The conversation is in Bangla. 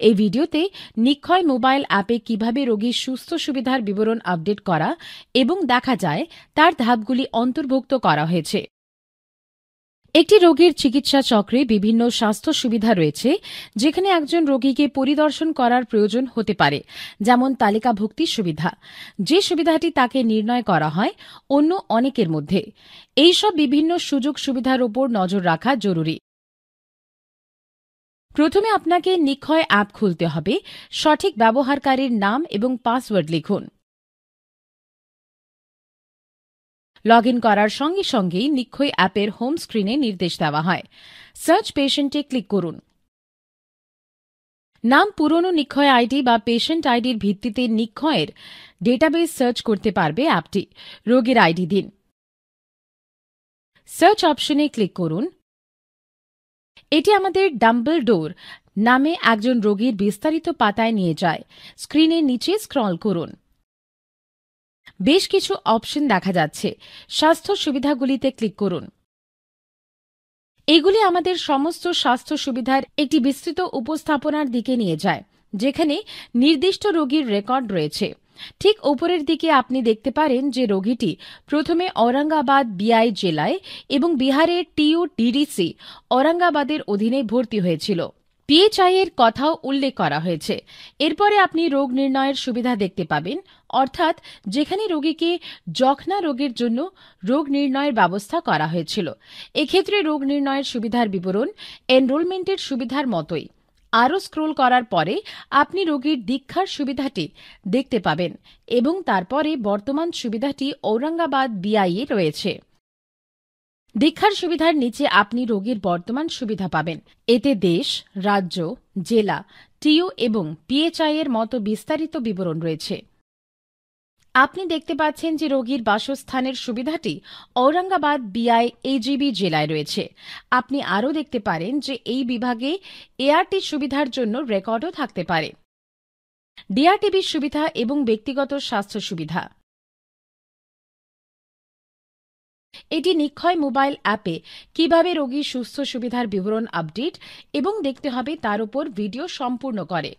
এই ভিডিওতে নিক্ষয় মোবাইল অ্যাপে কীভাবে রোগীর সুস্থ সুবিধার বিবরণ আপডেট করা এবং দেখা যায় তার ধাপগুলি অন্তর্ভুক্ত করা হয়েছে। একটি রোগীর চিকিৎসা চক্রে বিভিন্ন স্বাস্থ্য সুবিধা রয়েছে, যেখানে একজন রোগীকে পরিদর্শন করার প্রয়োজন হতে পারে, যেমন তালিকাভুক্তির সুবিধা। যে সুবিধাটি তাকে নির্ণয় করা হয়, অন্য অনেকের মধ্যে। এইসব বিভিন্ন সুযোগ সুবিধার উপর নজর রাখা জরুরি। প্রথমে আপনাকে নিক্ষয় অ্যাপ খুলতে হবে। সঠিক ব্যবহারকারীর নাম এবং পাসওয়ার্ড লিখুন। লগ করার সঙ্গে সঙ্গেই নিক্ষয় অ্যাপের হোম স্ক্রিনে নির্দেশ দেওয়া হয়। সার্চ পেশেন্টে ক্লিক করুন। নাম পুরনো নিক্ষয় আইডি বা পেশেন্ট আইডির ভিত্তিতে নিক্ষয়ের ডেটাবেস সার্চ করতে পারবে অ্যাপটি। রোগীর আইডি দিন। সার্চ অপশনে ক্লিক করুন। এটি আমাদের ডাম্বল ডোর নামে একজন রোগীর বিস্তারিত পাতায় নিয়ে যায়। স্ক্রিনের নিচে স্ক্রল করুন। বেশ কিছু অপশন দেখা যাচ্ছে। স্বাস্থ্য সুবিধাগুলিতে ক্লিক করুন। এগুলি আমাদের সমস্ত স্বাস্থ্য সুবিধার একটি বিস্তৃত উপস্থাপনার দিকে নিয়ে যায়, যেখানে নির্দিষ্ট রোগীর রেকর্ড রয়েছে। ঠিক ওপরের দিকে আপনি দেখতে পারেন যে রোগীটি প্রথমে ঔরঙ্গাবাদ বিআই জেলায় এবং বিহারের টিউ ডিডিসি ঔরঙ্গাবাদের অধীনে ভর্তি হয়েছিল। পিএইচআই এর কথাও উল্লেখ করা হয়েছে। এরপরে আপনি রোগ নির্ণয়ের সুবিধা দেখতে পাবেন, অর্থাৎ যেখানে রোগীকে যক্ষ্মা রোগের জন্য রোগ নির্ণয়ের ব্যবস্থা করা হয়েছিল। এক্ষেত্রে রোগ নির্ণয়ের সুবিধার বিবরণ এনরোলমেন্টের সুবিধার মতোই। আরও স্ক্রোল করার পরে আপনি রোগীর দীক্ষার সুবিধাটি দেখতে পাবেন এবং তারপরে বর্তমান সুবিধাটি ঔরঙ্গাবাদ বিআইএ রয়েছে। দীক্ষার সুবিধার নিচে আপনি রোগীর বর্তমান সুবিধা পাবেন। এতে দেশ, রাজ্য, জেলা, টিও এবং পিএচআই এর মতো বিস্তারিত বিবরণ রয়েছে। আপনি দেখতে পাচ্ছেন যে রোগীর বাসস্থানের সুবিধাটি ঔরঙ্গাবাদ বিআই এজিবি জেলায় রয়েছে। আপনি আরও দেখতে পারেন যে এই বিভাগে এআরটি সুবিধার জন্য রেকর্ডও থাকতে পারে। ডিআরটিবির সুবিধা এবং ব্যক্তিগত স্বাস্থ্য সুবিধা। এটি নিক্ষয় মোবাইল অ্যাপে কীভাবে রোগীর সুস্থ সুবিধার বিবরণ আপডেট এবং দেখতে হবে তার উপর ভিডিও সম্পূর্ণ করে।